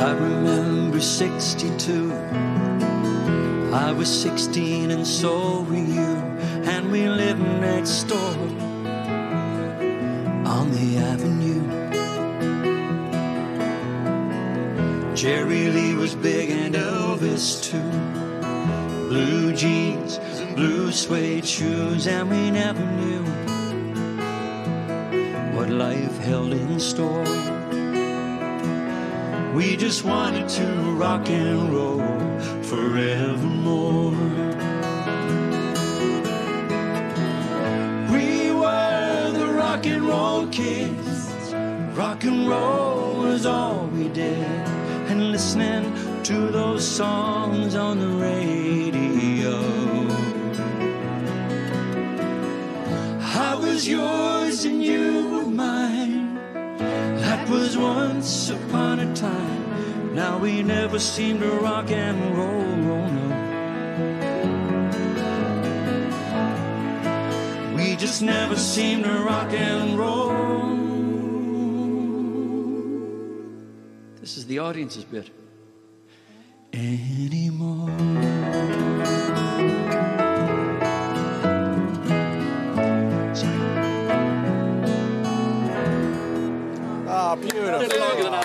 I remember 62. I was 16 and so were you, and we lived next door on the avenue. Jerry Lee was big and Elvis too. Blue jeans blue suede shoes, and we never knew what life held in store. We just wanted to rock and roll forevermore. We were the rock and roll kids. Rock and roll was all we did. And listening to those songs on the radio. I was yours and you were mine. Was once upon a time. Now we never seem to rock and roll. Oh no. We just never seem to rock and roll. This is the audience's bit. Anymore. Sorge danach.